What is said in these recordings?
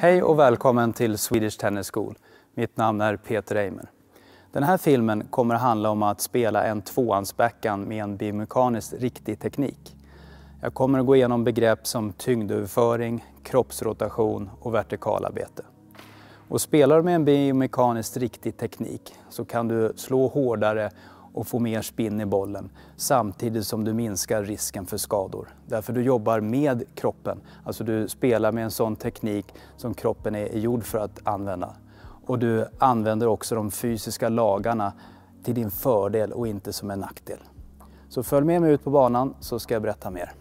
Hej och välkommen till Swedish Tennis School. Mitt namn är Peter Eimer. Den här filmen kommer att handla om att spela en tvåhandsbackhand med en biomekaniskt riktig teknik. Jag kommer att gå igenom begrepp som tyngdöverföring, kroppsrotation och vertikalarbete. Och spelar du med en biomekaniskt riktig teknik så kan du slå hårdare och få mer spinn i bollen samtidigt som du minskar risken för skador. Därför du jobbar med kroppen, alltså du spelar med en sån teknik som kroppen är gjord för att använda. Och du använder också de fysiska lagarna till din fördel och inte som en nackdel. Så följ med mig ut på banan så ska jag berätta mer.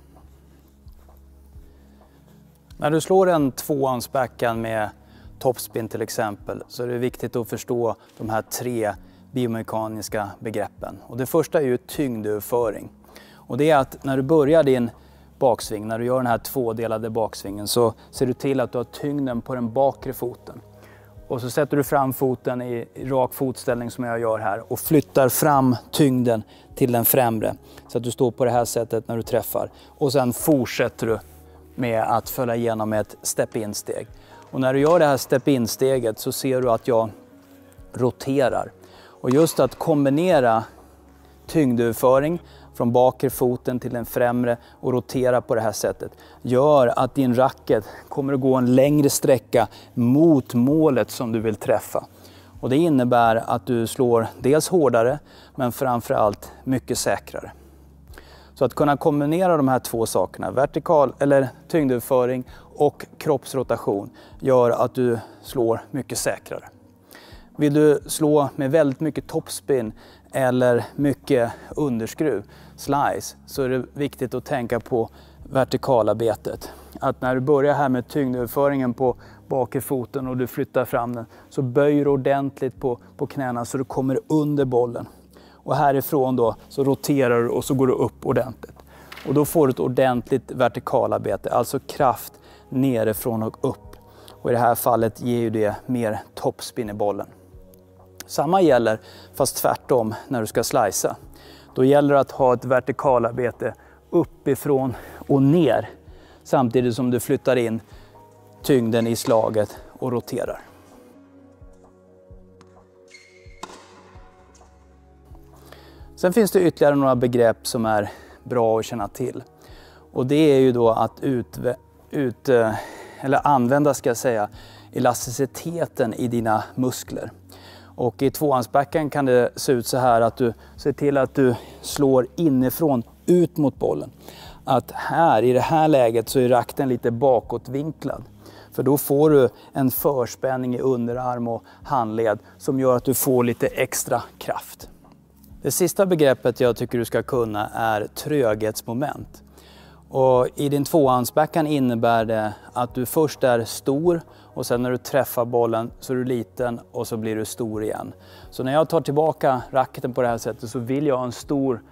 När du slår en tvåhandsbackhand med topspin till exempel så är det viktigt att förstå de här tre biomekaniska begreppen. Och det första är ju tyngdöverföring. Och det är att när du börjar din baksving, när du gör den här tvådelade baksvingen så ser du till att du har tyngden på den bakre foten. Och så sätter du fram foten i rak fotställning som jag gör här och flyttar fram tyngden till den främre. Så att du står på det här sättet när du träffar. Och sen fortsätter du med att följa igenom ett step-in-steg. Och när du gör det här step-in-steget så ser du att jag roterar. Och just att kombinera tyngdöverföring från bakre foten till den främre och rotera på det här sättet gör att din racket kommer att gå en längre sträcka mot målet som du vill träffa. Och det innebär att du slår dels hårdare men framförallt mycket säkrare. Så att kunna kombinera de här två sakerna, vertikal eller tyngdöverföring och kroppsrotation, gör att du slår mycket säkrare. Vill du slå med väldigt mycket topspin eller mycket underskruv, slice, så är det viktigt att tänka på vertikalarbetet. Att när du börjar här med tyngdöverföringen på bakre foten och du flyttar fram den så böjer du ordentligt på, på knäna så du kommer under bollen. Och härifrån då så roterar du och så går du upp ordentligt. Och då får du ett ordentligt vertikalarbete, alltså kraft nerifrån och upp. Och i det här fallet ger ju det mer toppspin i bollen. Samma gäller, fast tvärtom, när du ska slicea. Då gäller det att ha ett vertikalarbete uppifrån och ner samtidigt som du flyttar in tyngden i slaget och roterar. Sen finns det ytterligare några begrepp som är bra att känna till. Och det är ju då att ut, ut, eller använda ska jag säga, elasticiteten i dina muskler. Och i tvåhandsbacken kan det se ut så här att du ser till att du slår inifrån ut mot bollen. Att här, i det här läget, så är rakten lite bakåtvinklad. För då får du en förspänning i underarm och handled som gör att du får lite extra kraft. Det sista begreppet jag tycker du ska kunna är tröghetsmoment. Och I din tvåhandsbackhand innebär det att du först är stor och sen när du träffar bollen så är du liten och så blir du stor igen. Så när jag tar tillbaka racketen på det här sättet så vill jag ha en stor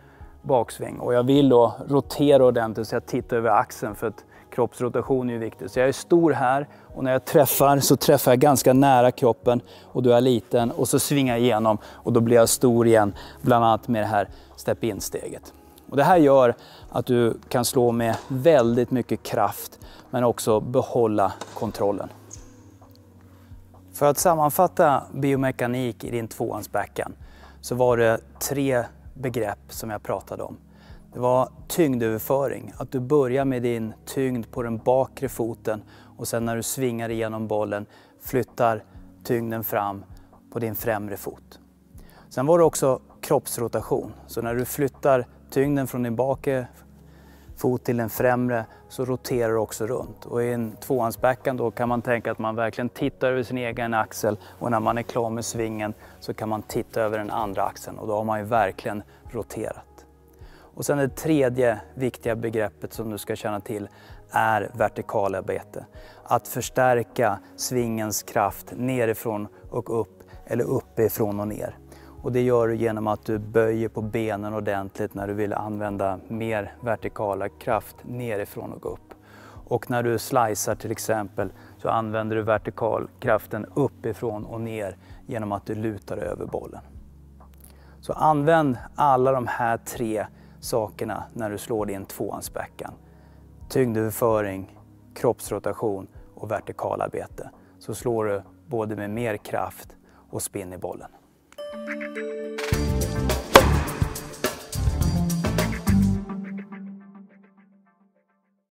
baksving och jag vill då rotera ordentligt så jag tittar över axeln för att kroppsrotation är ju viktigt. Så jag är stor här och när jag träffar så träffar jag ganska nära kroppen och du är liten och så svingar jag igenom och då blir jag stor igen, bland annat med det här step-in-steget. Och det här gör att du kan slå med väldigt mycket kraft men också behålla kontrollen. För att sammanfatta biomekanik i din tvåhandsbackhand så var det tre begrepp som jag pratade om. Det var tyngdöverföring, att du börjar med din tyngd på den bakre foten och sen när du svingar igenom bollen flyttar tyngden fram på din främre fot. Sen var det också kroppsrotation, så när du flyttar tyngden från din bakre fot till den främre så roterar du också runt. Och i en tvåhandsbackhand då kan man tänka att man verkligen tittar över sin egen axel och när man är klar med svingen så kan man titta över den andra axeln och då har man ju verkligen roterat. Och sen det tredje viktiga begreppet som du ska känna till är vertikalarbete. Att förstärka svingens kraft nerifrån och upp eller uppifrån och ner. Och det gör du genom att du böjer på benen ordentligt när du vill använda mer vertikala kraft nerifrån och upp. Och när du slicear till exempel så använder du vertikalkraften uppifrån och ner genom att du lutar över bollen. Så använd alla de här tre sakerna när du slår din tvåhandsbackhand. Tyngdöverföring, kroppsrotation och vertikalarbete. Så slår du både med mer kraft och spinn i bollen. thank you